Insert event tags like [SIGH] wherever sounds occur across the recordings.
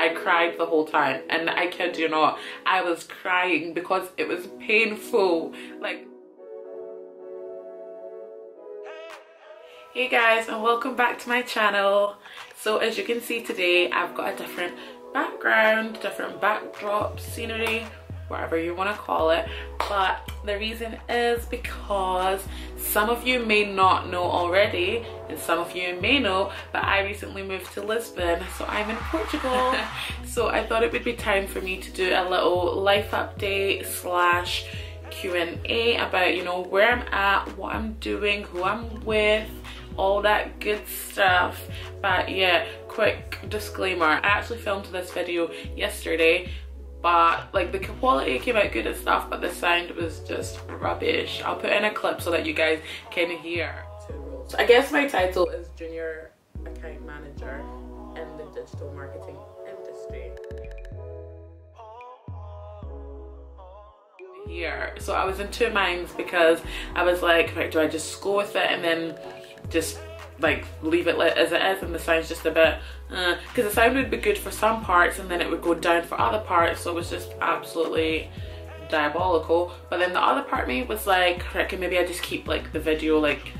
I cried the whole time and I kid you not, I was crying because it was painful. Like Hey guys and welcome back to my channel. So as you can see today I've got a different background, different backdrop, scenery, whatever you want to call it. But the reason is because some of you may not know already and some of you may know but I recently moved to Lisbon so I'm in Portugal. [LAUGHS] So I thought it would be time for me to do a little life update slash Q&A about you know where I'm at what I'm doing who I'm with all that good stuff. But yeah quick disclaimer I actually filmed this video yesterday but like the quality came out good and stuff but the sound was just rubbish. I'll put in a clip so that you guys can hear. So i guess my title is junior account manager in the digital marketing industry. Here. So i was in two minds because i was like right do i just go with it and then just like leave it as it is and the sound's just a bit because uh, the sound would be good for some parts and then it would go down for other parts so it was just absolutely diabolical. But then the other part me was like okay maybe I just keep like the video like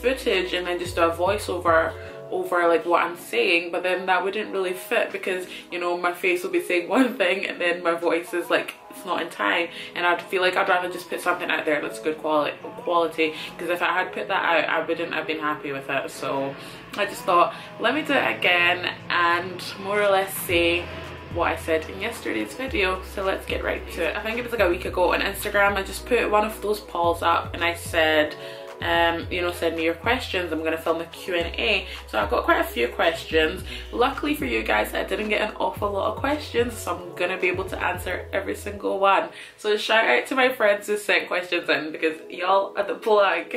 footage and then just do a voiceover over like what I'm saying but then that wouldn't really fit because you know my face will be saying [LAUGHS] one thing and then my voice is like it's not in time and I'd feel like I'd rather just put something out there that's good quality quality because if I had put that out I wouldn't have been happy with it so I just thought let me do it again and more or less say what I said in yesterday's video so let's get right to it. I think it was like a week ago on Instagram I just put one of those polls up and I said um, you know, send me your questions. I'm gonna film a Q&A. So I've got quite a few questions. Luckily for you guys, I didn't get an awful lot of questions, so I'm gonna be able to answer every single one. So shout out to my friends who sent questions in because y'all are the plug.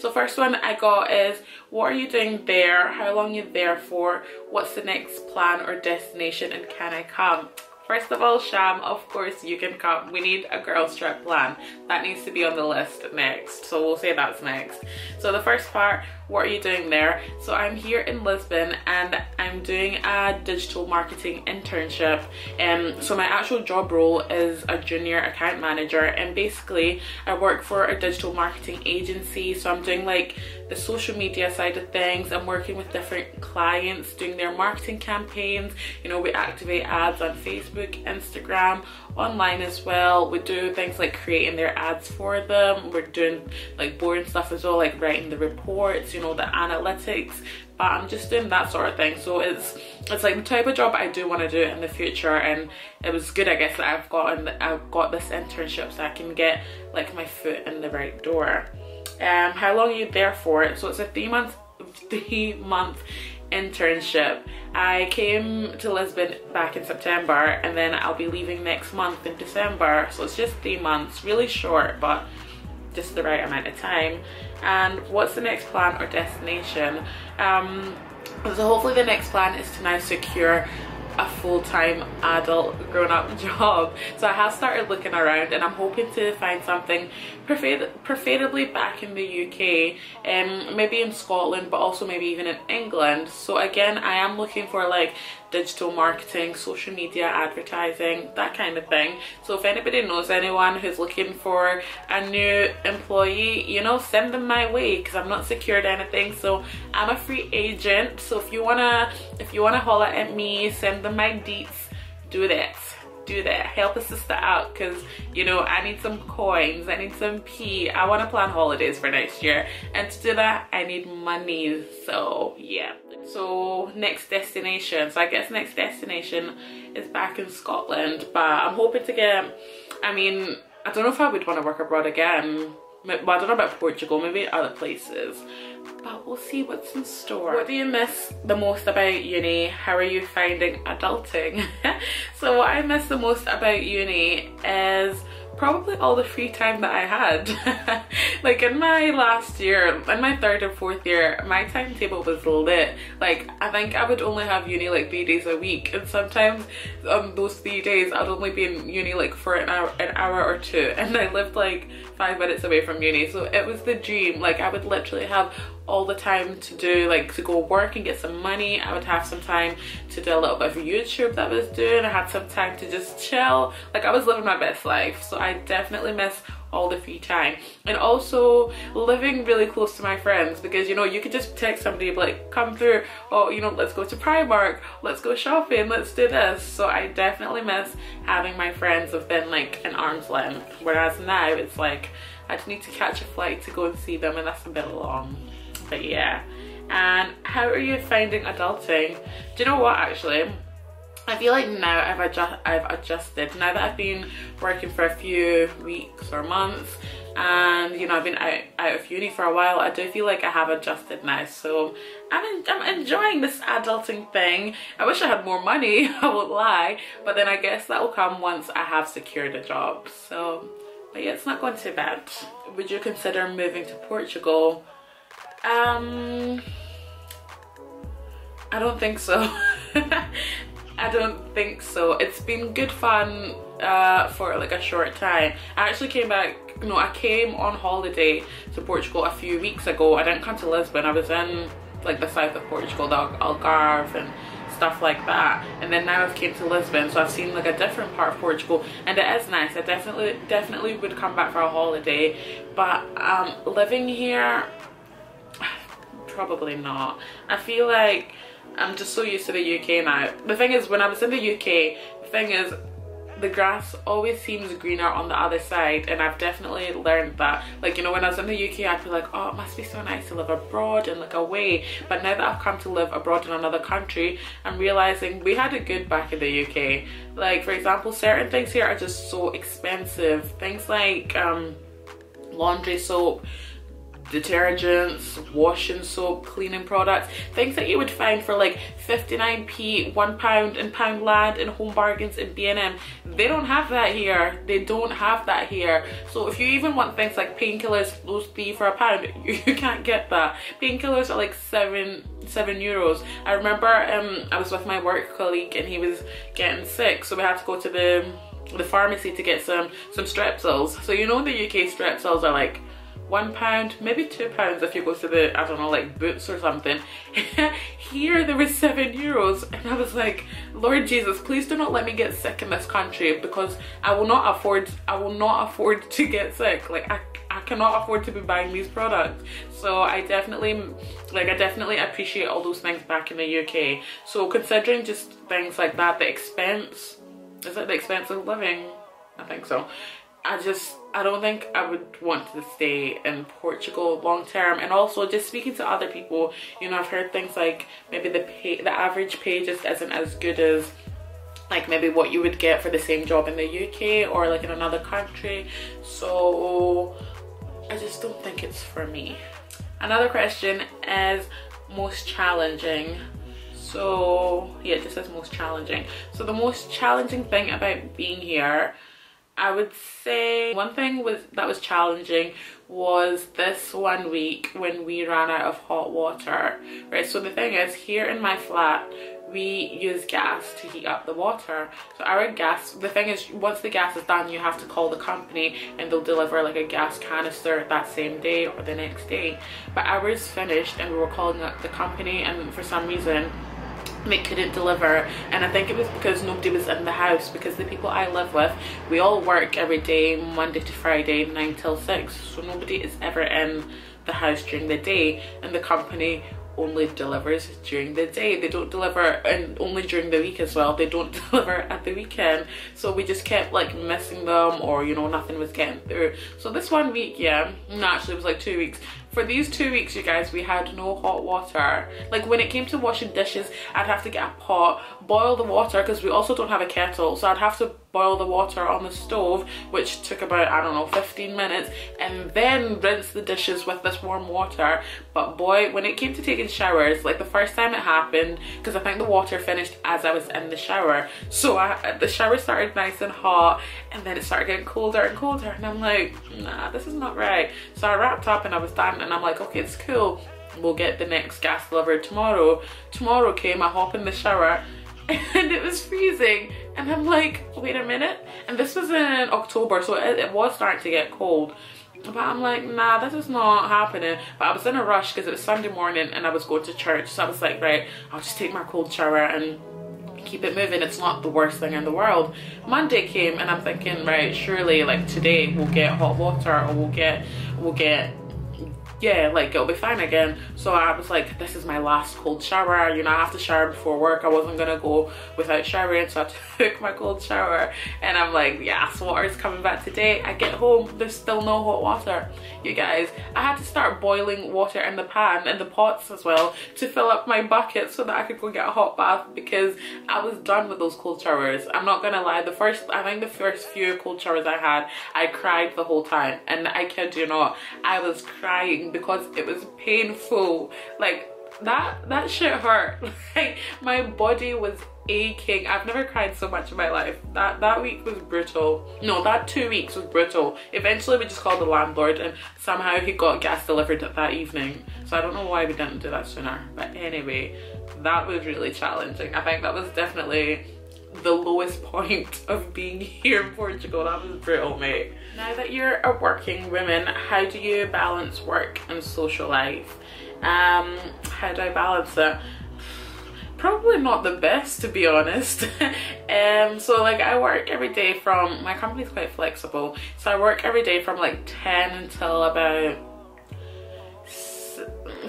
so first one I got is, what are you doing there? How long are you there for? What's the next plan or destination and can I come? First of all, Sham, of course you can come. We need a girls trip plan. That needs to be on the list next. So we'll say that's next. So the first part, what are you doing there? So I'm here in Lisbon and I'm doing a digital marketing internship. And um, so my actual job role is a junior account manager and basically I work for a digital marketing agency. So I'm doing like the social media side of things. I'm working with different clients doing their marketing campaigns. You know, we activate ads on Facebook, Instagram, online as well. We do things like creating their ads for them. We're doing like boring stuff as well, like writing the reports, you know, the analytics. But I'm just doing that sort of thing. So it's it's like the type of job I do want to do in the future and it was good I guess that I've got I've got this internship so I can get like my foot in the right door. Um how long are you there for? So it's a three month three month internship. I came to Lisbon back in September and then I'll be leaving next month in December. So it's just three months, really short, but just the right amount of time. And what's the next plan or destination? Um, so hopefully the next plan is to now secure a full-time adult grown-up [LAUGHS] job. So I have started looking around and I'm hoping to find something preferably back in the UK and um, maybe in Scotland but also maybe even in England. So again I am looking for like digital marketing, social media advertising, that kind of thing. So if anybody knows anyone who's looking for a new employee, you know, send them my way because I'm not secured anything. So I'm a free agent. So if you wanna, if you wanna holler at me, send them my deets, do that do that. Help a sister out because you know i need some coins i need some p i want to plan holidays for next year. And to do that i need money so yeah. So next destination so i guess next destination is back in scotland but i'm hoping to get i mean i don't know if i would want to work abroad again. Well, i don't know about portugal maybe other places but we'll see what's in store. What do you miss the most about uni? How are you finding adulting? [LAUGHS] so what I miss the most about uni is probably all the free time that I had. [LAUGHS] like in my last year, in my third and fourth year, my timetable was lit. Like I think I would only have uni like three days a week and sometimes um, those three days I'd only be in uni like for an hour, an hour or two [LAUGHS] and I lived like five minutes away from uni so it was the dream. Like I would literally have all the time to do like to go work and get some money. I would have some time to do a little bit of youtube that i was doing. I had some time to just chill. Like i was living my best life so i definitely miss all the free time. And also living really close to my friends because you know you could just text somebody like come through. Oh you know let's go to Primark. Let's go shopping. Let's do this. So I definitely miss having my friends within like an arm's length. Whereas now it's like I just need to catch a flight to go and see them and that's a bit long but yeah and how are you finding adulting do you know what actually I feel like now I've, adjust, I've adjusted. Now that I've been working for a few weeks or months and you know I've been out, out of uni for a while, I do feel like I have adjusted now. So I'm, I'm enjoying this adulting thing. I wish I had more money, [LAUGHS] I won't lie. But then I guess that will come once I have secured a job. So, but yeah, it's not going too bad. Would you consider moving to Portugal? Um, I don't think so. [LAUGHS] I don't think so. It's been good fun uh, for like a short time. I actually came back, no, I came on holiday to Portugal a few weeks ago. I didn't come to Lisbon. I was in like the south of Portugal, the Algarve and stuff like that. And then now I've came to Lisbon, so I've seen like a different part of Portugal and it is nice. I definitely, definitely would come back for a holiday. But um, living here, probably not. I feel like I'm just so used to the UK now. The thing is, when I was in the UK, the thing is, the grass always seems greener on the other side and I've definitely learned that like you know when I was in the UK I'd be like oh it must be so nice to live abroad and like away but now that I've come to live abroad in another country I'm realizing we had it good back in the UK like for example certain things here are just so expensive things like um, laundry soap detergents, washing soap, cleaning products, things that you would find for like 59p, one pound in Poundland and Home Bargains in B&M. They don't have that here. They don't have that here. So if you even want things like painkillers, those three for a pound, [LAUGHS] you, can't get that. Painkillers are like seven seven euros. I remember um I was with my work colleague and he was getting sick, so we had to go to the the pharmacy to get some some strepsils. So you know the UK strepsils are like one pound, maybe two pounds if you go to the, I don't know, like Boots or something. [LAUGHS] Here there was seven euros and I was like, Lord Jesus, please do not let me get sick in this country because I will not afford, I will not afford to get sick. Like I, I cannot afford to be buying these products. So I definitely, like I definitely appreciate all those things back in the UK. So considering just things like that, the expense, is it the expense of living? I think so. I just I don't think I would want to stay in Portugal long term. And also just speaking to other people you know I've heard things like maybe the pay the average pay just isn't as good as like maybe what you would get for the same job in the UK or like in another country. So I just don't think it's for me. Another question is most challenging. So yeah it just says most challenging. So the most challenging thing about being here I would say one thing was that was challenging was this one week when we ran out of hot water right? So the thing is here in my flat we use gas to heat up the water. So our gas the thing is once the gas is done you have to call the company and they'll deliver like a gas canister that same day or the next day. But ours finished and we were calling up the company and for some reason they couldn't deliver. And I think it was because nobody was in the house because the people I live with we all work every day Monday to Friday 9 till 6 so nobody is ever in the house during the day. And the company only delivers during the day. They don't deliver and only during the week as well. They don't [LAUGHS] deliver at the weekend. So we just kept like missing them or you know nothing was getting through. So this one week yeah no actually it was like two weeks for these two weeks you guys we had no hot water. Like when it came to washing dishes i'd have to get a pot boil the water because we also don't have a kettle so i'd have to boil the water on the stove which took about i don't know 15 minutes and then rinse the dishes with this warm water but boy when it came to taking showers like the first time it happened because i think the water finished as i was in the shower so I, the shower started nice and hot and then it started getting colder and colder and i'm like nah this is not right so i wrapped up and i was done and I'm like, okay, it's cool. We'll get the next gas delivered tomorrow. Tomorrow came, I hop in the shower [LAUGHS] and it was freezing. And I'm like, wait a minute. And this was in October, so it, it was starting to get cold. but I'm like, nah, this is not happening. But I was in a rush because it was Sunday morning and I was going to church. So I was like, right, I'll just take my cold shower and keep it moving. It's not the worst thing in the world. Monday came and I'm thinking, right, surely like today we'll get hot water or we'll get, we'll get yeah, like it'll be fine again. So I was like, this is my last cold shower. You know, I have to shower before work. I wasn't gonna go without showering, so I [LAUGHS] took my cold shower. And I'm like, yes, water's coming back today. I get home, there's still no hot water. You guys, I had to start boiling water in the pan and the pots as well to fill up my bucket so that I could go get a hot bath because I was done with those cold showers. I'm not gonna lie, the first, I think the first few cold showers I had, I cried the whole time. And I kid you not, I was crying because it was painful. Like that that shit hurt. [LAUGHS] Like my body was aching. I've never cried so much in my life. That that week was brutal. No, that two weeks was brutal. Eventually we just called the landlord and somehow he got gas delivered that evening. So I don't know why we didn't do that sooner. But anyway, that was really challenging. I think that was definitely the lowest [LAUGHS] point of being here in Portugal. That was brutal, mate. Now that you're a working woman, how do you balance work and social life? Um, how do I balance it? Probably not the best to be honest. [LAUGHS] um, so like I work every day from, my company's quite flexible, so I work every day from like 10 until about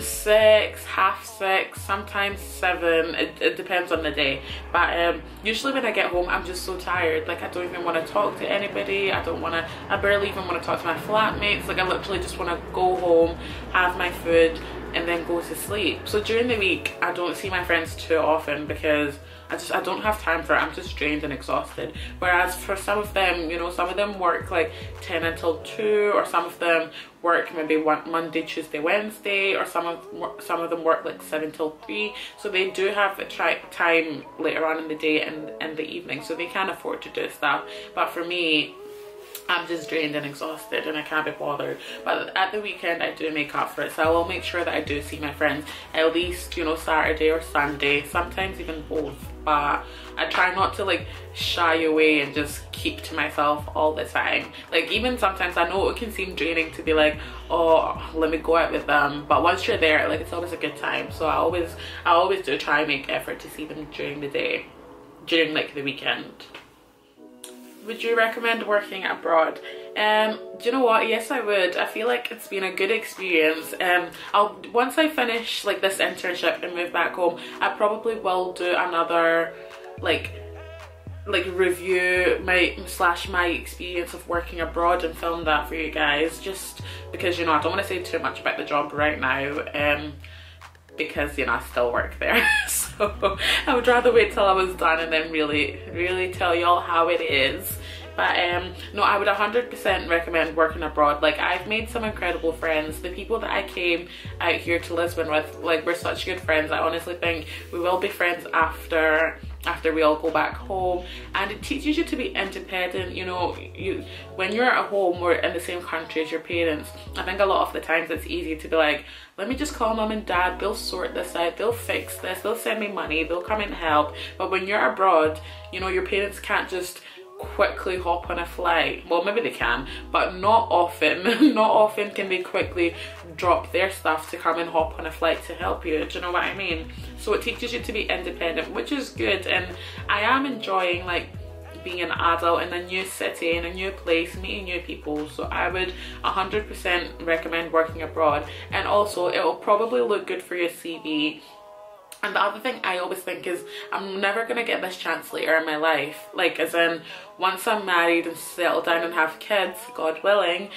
six, half six, sometimes seven. It, it depends on the day. But um, usually when I get home, I'm just so tired. Like I don't even want to talk to anybody. I don't want to. I barely even want to talk to my flatmates. Like I literally just want to go home, have my food, and then go to sleep. So during the week, I don't see my friends too often because I just I don't have time for it. I'm just drained and exhausted. Whereas for some of them, you know, some of them work like 10 until 2 or some of them work maybe one Monday, Tuesday, Wednesday or some of some of them work like 7 till 3. So they do have a time later on in the day and, and the evening so they can afford to do stuff. But for me, I'm just drained and exhausted and I can't be bothered. But at the weekend, I do make up for it. So I will make sure that I do see my friends at least, you know, Saturday or Sunday, sometimes even both but I try not to like shy away and just keep to myself all the time. Like even sometimes I know it can seem draining to be like, oh, let me go out with them. But once you're there, like it's always a good time. So I always, I always do try and make effort to see them during the day, during like the weekend. Would you recommend working abroad? Um, do you know what? Yes, I would. I feel like it's been a good experience. Um, I'll once I finish like this internship and move back home, I probably will do another like like review my slash my experience of working abroad and film that for you guys just because you know I don't want to say too much about the job right now um because you know I still work there. [LAUGHS] So I would rather wait till I was done and then really really tell y'all how it is. But um no i would 100% recommend working abroad. Like i've made some incredible friends. The people that i came out here to lisbon with like we're such good friends. I honestly think we will be friends after after we all go back home. And it teaches you to be independent you know you when you're at home or in the same country as your parents i think a lot of the times it's easy to be like let me just call mom and dad they'll sort this out they'll fix this they'll send me money they'll come and help. But when you're abroad you know your parents can't just quickly hop on a flight. Well maybe they can but not often [LAUGHS] not often can they quickly drop their stuff to come and hop on a flight to help you. Do you know what i mean? So it teaches you to be independent which is good. And i am enjoying like being an adult in a new city in a new place meeting new people. So i would 100% recommend working abroad. And also it will probably look good for your cv and the other thing I always think is I'm never gonna get this chance later in my life. Like as in once I'm married and settle down and have kids, God willing,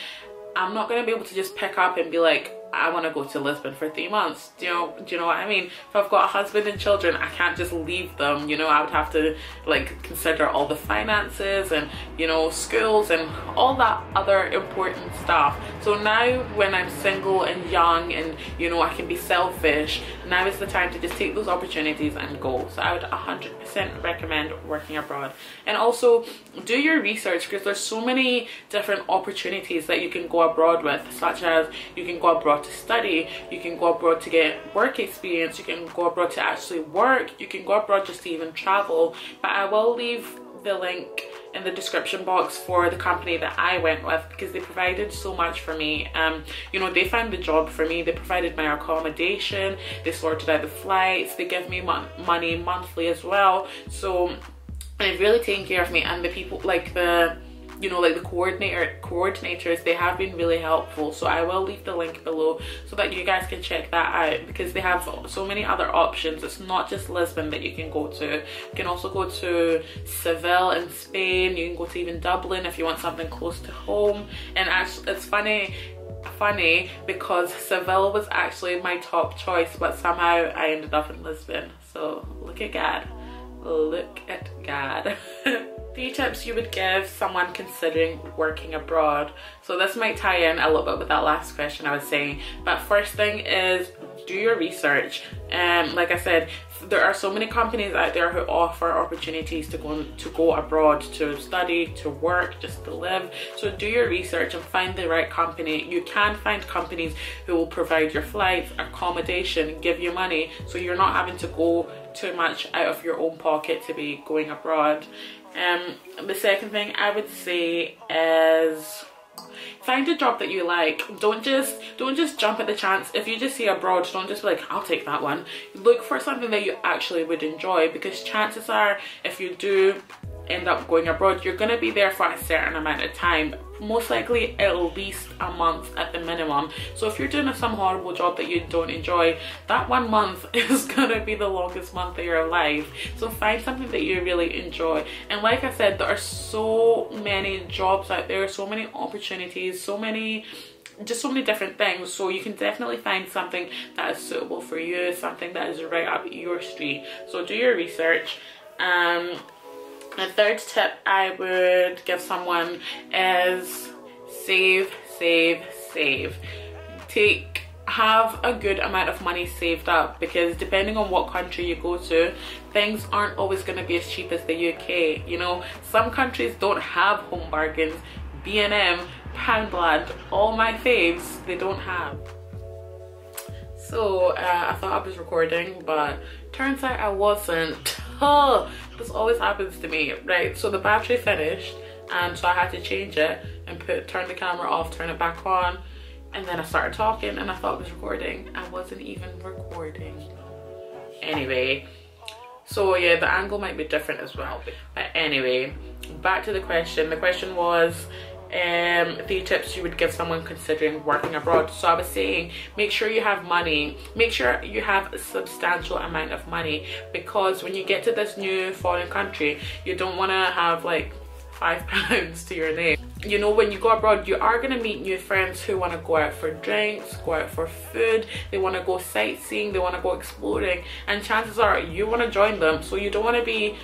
I'm not gonna be able to just pick up and be like, I want to go to Lisbon for three months. Do you know? Do you know what I mean? If I've got a husband and children, I can't just leave them. You know, I would have to like consider all the finances and you know schools and all that other important stuff. So now, when I'm single and young and you know I can be selfish, now is the time to just take those opportunities and go. So I would 100% recommend working abroad. And also do your research because there's so many different opportunities that you can go abroad with, such as you can go abroad to study, you can go abroad to get work experience, you can go abroad to actually work, you can go abroad just to even travel. But I will leave the link in the description box for the company that I went with because they provided so much for me. Um, you know, they found the job for me. They provided my accommodation. They sorted out the flights. They give me mon money monthly as well. So they've really taken care of me and the people like the you know like the coordinator coordinators they have been really helpful. So i will leave the link below so that you guys can check that out because they have so many other options. It's not just lisbon that you can go to. You can also go to seville in spain. You can go to even dublin if you want something close to home. And actually it's funny funny because seville was actually my top choice but somehow i ended up in lisbon. So look at god look at god [LAUGHS] Three tips you would give someone considering working abroad. So this might tie in a little bit with that last question I was saying. But first thing is do your research. And um, like I said, there are so many companies out there who offer opportunities to go to go abroad to study to work just to live. So do your research and find the right company. You can find companies who will provide your flights accommodation give you money so you're not having to go too much out of your own pocket to be going abroad. Um, the second thing I would say is find a job that you like. Don't just don't just jump at the chance. If you just see abroad don't just be like i'll take that one. Look for something that you actually would enjoy because chances are if you do end up going abroad, you're gonna be there for a certain amount of time, most likely at least a month at the minimum. So if you're doing some horrible job that you don't enjoy, that one month [LAUGHS] is gonna be the longest month of your life. So find something that you really enjoy. And like I said, there are so many jobs out there, so many opportunities, so many just so many different things so you can definitely find something that is suitable for you something that is right up your street so do your research um the third tip I would give someone is save, save, save. Take have a good amount of money saved up because depending on what country you go to things aren't always going to be as cheap as the UK you know? Some countries don't have home bargains. B&M Poundland all my faves they don't have. So uh, I thought I was recording but turns out I wasn't [LAUGHS] oh [LAUGHS] this always happens to me. Right so the battery finished and so I had to change it and put turn the camera off turn it back on and then I started talking and I thought it was recording. I wasn't even recording. Anyway so yeah the angle might be different as well but anyway back to the question. The question was um, the tips you would give someone considering working abroad. So I was saying, make sure you have money. Make sure you have a substantial amount of money because when you get to this new foreign country, you don't want to have like five [LAUGHS] pounds to your name. You know, when you go abroad, you are going to meet new friends who want to go out for drinks, go out for food, they want to go sightseeing, they want to go exploring, and chances are you want to join them. So you don't want to be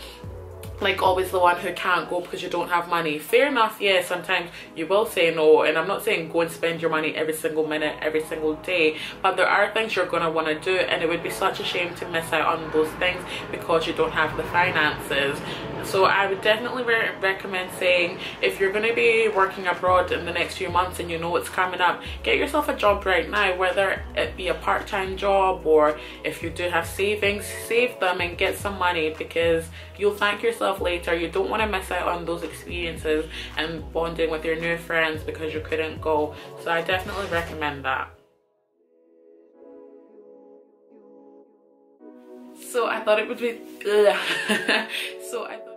like always the one who can't go because you don't have money. Fair enough yeah sometimes you will say no and i'm not saying go and spend your money every single minute every single day but there are things you're going to want to do and it would be such a shame to miss out on those things because you don't have the finances. So i would definitely re recommend saying if you're going to be working abroad in the next few months and you know it's coming up get yourself a job right now whether it be a part-time job or if you do have savings save them and get some money because you'll thank yourself later you don't want to miss out on those experiences and bonding with your new friends because you couldn't go. So i definitely recommend that. So i thought it would be [LAUGHS] so i thought